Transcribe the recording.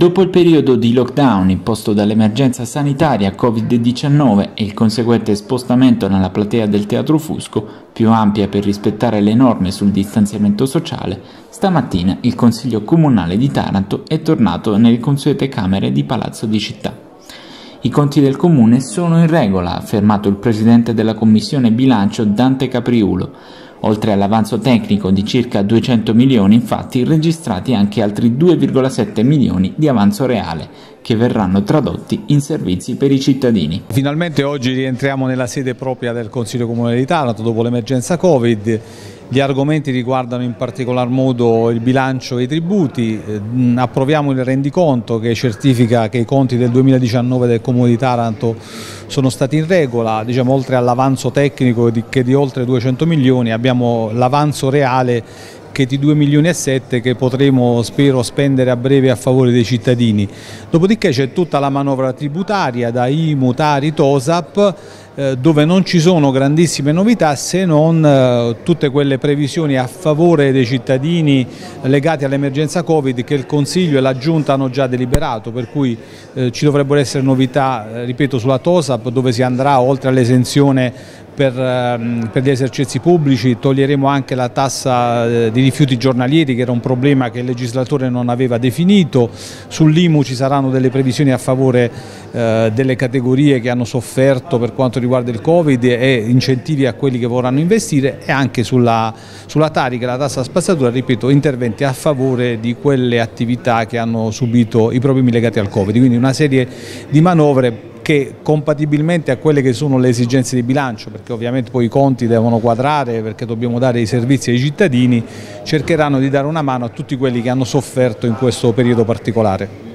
Dopo il periodo di lockdown imposto dall'emergenza sanitaria Covid-19 e il conseguente spostamento nella platea del Teatro Fusco, più ampia per rispettare le norme sul distanziamento sociale, stamattina il Consiglio Comunale di Taranto è tornato nelle consuete camere di Palazzo di Città. I conti del comune sono in regola, ha affermato il presidente della commissione bilancio Dante Capriulo. Oltre all'avanzo tecnico di circa 200 milioni, infatti, registrati anche altri 2,7 milioni di avanzo reale, che verranno tradotti in servizi per i cittadini. Finalmente oggi rientriamo nella sede propria del Consiglio Comunale di Taranto dopo l'emergenza Covid gli argomenti riguardano in particolar modo il bilancio e i tributi, eh, approviamo il rendiconto che certifica che i conti del 2019 del Comune di Taranto sono stati in regola, diciamo, oltre all'avanzo tecnico che di oltre 200 milioni abbiamo l'avanzo reale che di 2 milioni e 7 che potremo spero spendere a breve a favore dei cittadini. Dopodiché c'è tutta la manovra tributaria da IMU, Tari, TOSAP dove non ci sono grandissime novità se non eh, tutte quelle previsioni a favore dei cittadini legati all'emergenza Covid che il Consiglio e la Giunta hanno già deliberato, per cui eh, ci dovrebbero essere novità, ripeto, sulla TOSAP dove si andrà oltre all'esenzione per, ehm, gli esercizi pubblici, toglieremo anche la tassa eh, di rifiuti giornalieri che era un problema che il legislatore non aveva definito, sull'IMU ci saranno delle previsioni a favore eh, delle categorie che hanno sofferto per quanto riguarda il Covid e incentivi a quelli che vorranno investire e anche sulla, sulla Tari la tassa spazzatura, ripeto, interventi a favore di quelle attività che hanno subito i problemi legati al Covid, quindi una serie di manovre che compatibilmente a quelle che sono le esigenze di bilancio, perché ovviamente poi i conti devono quadrare, perché dobbiamo dare i servizi ai cittadini, cercheranno di dare una mano a tutti quelli che hanno sofferto in questo periodo particolare.